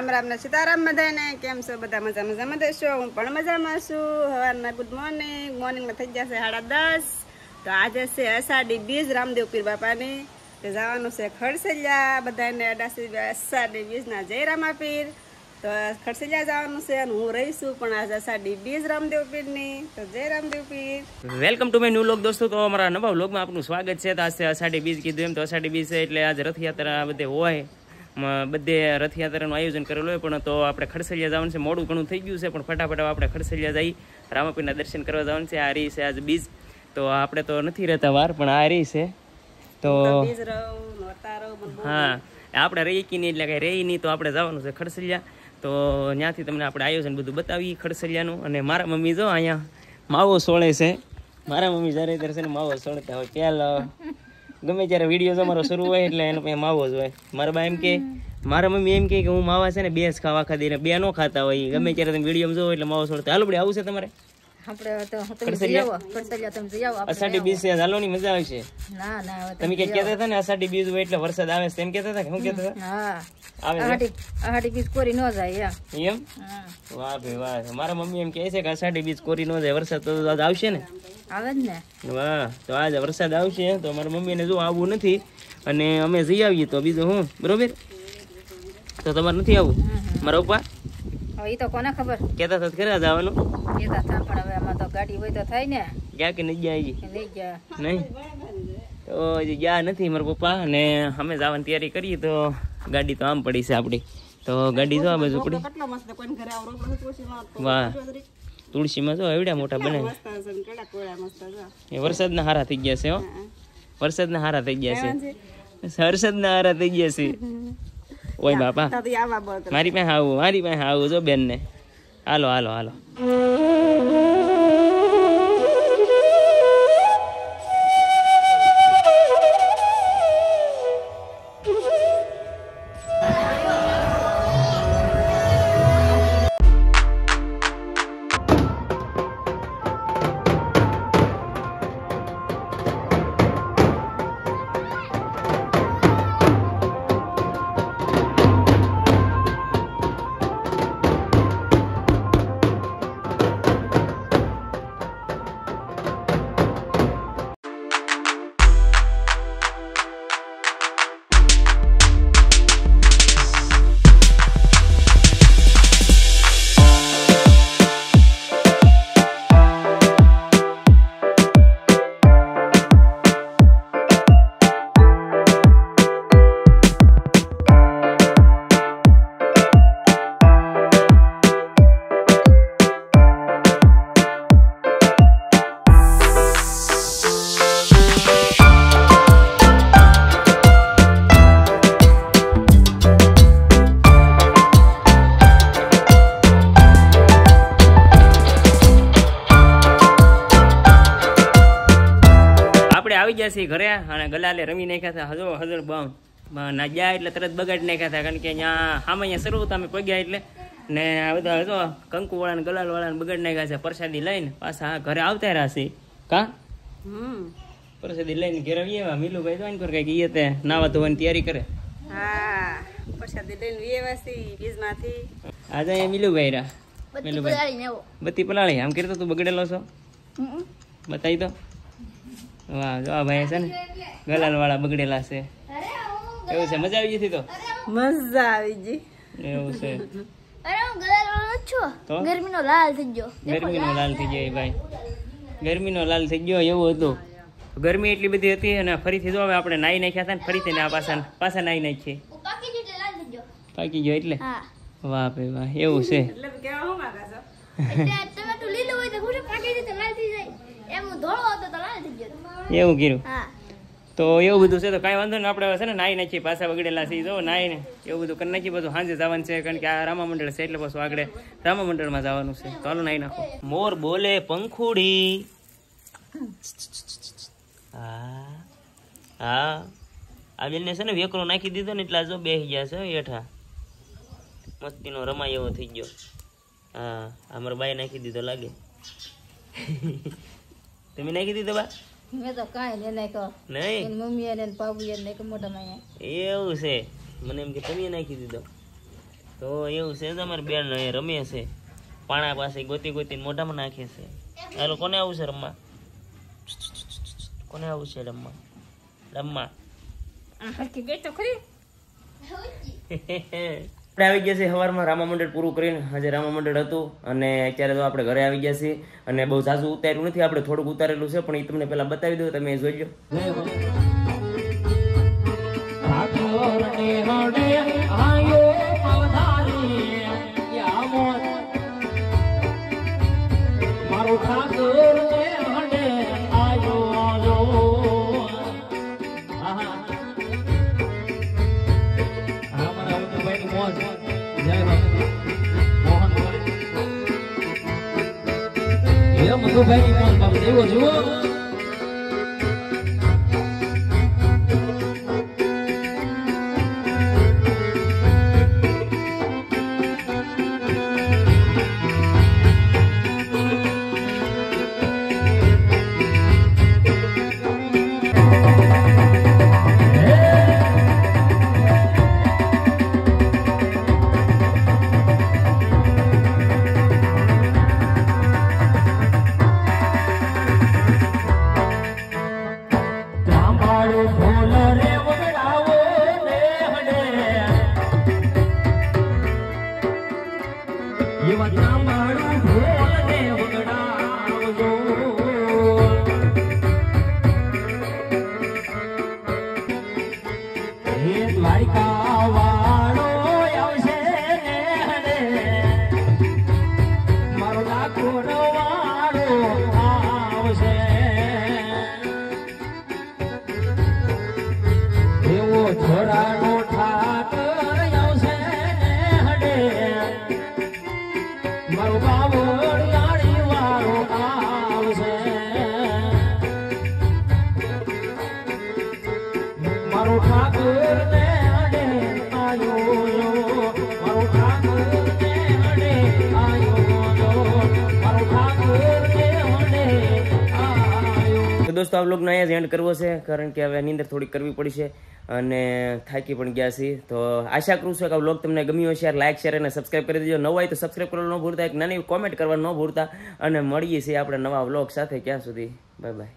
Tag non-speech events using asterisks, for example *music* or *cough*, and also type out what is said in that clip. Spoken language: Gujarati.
રામ રામને સીતારામ બધાને. કેમ છો? બધા મજા મજામાં દેશો હું પણ મજામાં છું. સવારના ગુડ મોર્નિંગ મોર્નિંગમાં થઈ જશે સાડા દસ. તો આજે છે અષાઢી બીજ રામદેવ પીર બાપાની. તો જવાનું છે ખડસેલિયા. બધાને અડાસી અષાઢી બીજના જય રામા પીર. તો ખડસેલિયા જવાનું છે અને હું રહીશું પણ આજે અષાઢી બીજ રામદેવ પીરની. તો જય Ramdev Pir. Welcome to my new vlog દોસ્તો. તો અમારા નવા વ્લોગમાં આપનું સ્વાગત છે. તો આજે અષાઢી બીજ કીધું એમ તો અષાઢી બીજ છે એટલે આજે રથયાત્રા બધે હોય. બધે રથયાત્રાનું આયોજન કરેલું હોય પણ તો આપણે ખડસલિયા જવાનું છે. મોડું ઘણું થઈ ગયું છે પણ ફટાફટ આપણે ખડસલિયા જઈ રામાપીરના દર્શન કરવા જવાનું છે. આ રહી છે આજ બીજ. તો આપણે તો નથી રહેતા વાર પણ આ રહી છે. તો હા આપણે રહી કે નહીં એટલે કઈ રહી નહીં તો આપણે જવાનું છે ખડસલિયા તો ત્યાંથી તમને આપણે આયોજન બધું બતાવીએ ખડસલિયાનું અને મારા મમ્મી જો અહીંયા માવો સોળે છે. મારા મમ્મી જ્યારે ત્યારે છે ને માવો સોળતા હોય પહેલ. ગમે ત્યારે વીડિયો અમારો શરૂ હોય એટલે એનો એમ માવો જ હોય. મારા બા એમ કે, મારા મમ્મી એમ કે હું માવા છે ને બે જ ખાવા ખાધી ને બે નો ખાતા હોય. ગમે ત્યારે તમે વીડિયો જોવો એટલે માવો છોડતા. હાલો પડે આવું છે તમારે? આપણે તો તમે જઈ આવો ખડસલિયા તમે જઈ આવો અષાઢી બીજ છે હાલોની મજા આવશે. ના ના તમે કે કહેતા હતા ને અષાઢી બીજ હોય એટલે વરસાદ આવે એમ કહેતા હતા કે શું કહેતા હતા? હા. આવે બીજ કોરી ન જાય એમ. વાહ ભાઈ વાહ. મારા મમ્મી એમ કહે છે કે અષાઢી બીજ કોરી ન જાય વરસાદ તો આજ આવશે ને. આવે જ ને. વાહ તો આજે વરસાદ આવશે તો મારા મમ્મીને જો આવવું નથી અને અમે જઈ આવીએ તો બીજું હું બરોબર? તો તમારે નથી આવવું? મારા પપ્પા? હવે તો કોને ખબર? કેતા હતા ખરા જવાનું. કેતા થા પણ હવે આમાં તો ગાડી હોય તો થાય ને. ગયા કે નહીં ગયા નહીં ગયા? નહીં? તો હજી ગયા નથી મારા પપ્પા અને અમે જવાની તૈયારી કરીએ તો ગાડી તો આમ પડી છે આપણી તો ગાડી જો આ બાજુ પડી. કેટલો મસ્ત કોઈને ઘરે આવો રોટલો તુલસીમાં તો વાહ. તુલસીમાં જો એવડા મોટા બને. એ વરસાદના હારા થઈ ગયા છે હો. વરસાદના હારા થઈ ગયા છે. વરસાદના હારા થઈ ગયા છે. ઓય બાપા. મારી પાસે આવું મારી પાસે આવું જો બેન ને હાલો હાલો હાલો. આપણે આવી ગયા છીએ ઘરે અને ગલાલે રમી નાખ્યા હતા હજો હજર બમ ના ગયા એટલે તરત બગાડી નાખ્યા હતા કારણ કે અહીંયા સામે અહીંયા શરૂ હતા અમે પગ્યા એટલે. ને આ બધા હજો કંકુ વાળા ને ગલાલ વાળા બગાડી નાખ્યા છે પ્રસાદી લઈને. પાછા ઘરે આવતા રહ્યા છે કા? પ્રસાદી લઈને ઘેર આવીએ એવા. મીલુભાઈ તો આને પર કંઈક ઈ તે નાવા ધોવાની તૈયારી કરે. હા. પ્રસાદી લઈને બીજમાંથી આજે અહીંયા મીલુભાઈ રહ્યા. મીલુભાઈ. બત્તી પલાળી. આમ કરતો તું બગડેલો છો? બતાવી તો વાહ જો આ ભાઈ છે ને ગલાલ વાળા બગડેલા છે. એવું છે મજા આવી જતી તો? મજા આવી ગઈ. એવું છે. અરે હું ગલાલ છું. ગરમીનો લાલ થઈ ગયો. ગરમીનો લાલ થઈ ગયો ભાઈ. ગરમીનો લાલ થઈ ગયો એવું હતું. ગરમી એટલી બધી હતી અને ફરીથી જો હવે આપણે નાઈ નાખ્યા હતા ને ફરીથી ને આ પાછા પાછા નાઈ નાખીએ. પાકી ગયો એટલે લાલ થઈ ગયો. પાકી ગયો એટલે? હા. વાહ ભાઈ વાહ એવું છે. એટલે કેવા હું માંગા છો? એટલે ટમેટું લીલું હોય તો હું પાકી જાય તો લાલ થઈ જાય? એવું કર્યું તો એવું બધું છે તો કાંઈ વાંધો ને આપણે છે ને નાઈ નાખીએ પાછા બગડેલા છે જો નાઈ ને એવું બધું કરી નાખીએ બધું સાંજે જવાનું છે કારણ કે આ રામા મંડળ છે એટલે પાછું આગળ રામા મંડળમાં જવાનું છે. તો હાલો નાઈ નાખો. મોર બોલે પંખુડી. હા હા. આ બેનને છે ને વેકરો નાખી દીધો ને એટલે જો બેસી ગયા છે હેઠા. મસ્તીનો રમાય એવો થઈ ગયો. હા અમારા બાઈ નાખી દીધો લાગે. તમે નાખી દીધો બા મેં તો કાંઈ લે નાખ્યો. નહીં? મમ્મી એને પાપુ એને કે મોટા માયા એવું છે. મને એમ કે તમે નાખી દીધો તો એવું છે તમારી બેન અહીંયા રમે છે. પાણા પાસે ગોતી ગોતીને મોઢામાં નાખે છે. હાલો કોને આવું છે રમવા? કોને આવું છે રમવા? રમવા? ગઈ તો ખરી? *laughs* આપણે આવી ગયા છે સવારમાં રામા મંડળ પૂરું કરીને. આજે રામા મંડળ હતું અને અત્યારે તો આપણે ઘરે આવી ગયા છીએ અને બહુ ઝાઝું ઉતાર્યું નથી. આપણે થોડુંક ઉતારેલું છે, પણ એ તમને પહેલા બતાવી દઉં, તમે જોઈ લો મધુભાઈ મોહન બાબત એવો જુઓ. તાંબાળો ઢોલ રે વગડાવો ને હડે. એવા તો દોસ્તો આ વ્લોગનો અહીંયા જ એન્ડ કરવો છે, કારણ કે હવે નીંદર થોડી કરવી પડી છે. અને થાકી પણ ગયા છીએ. તો આશા કરું છું કે આ બ્લોગ તમને ગમ્યો હશે. લાઇક શેર અને સબસ્ક્રાઈબ કરી દેજો. નવો હોય તો સબસ્ક્રાઈબ કરવાનું ન ભૂલતા. એક નાની કોમેન્ટ કરવાનું ન ભૂલતા. અને મળીએ છીએ આપણે નવા બ્લોગ સાથે. ક્યાં સુધી. Bye bye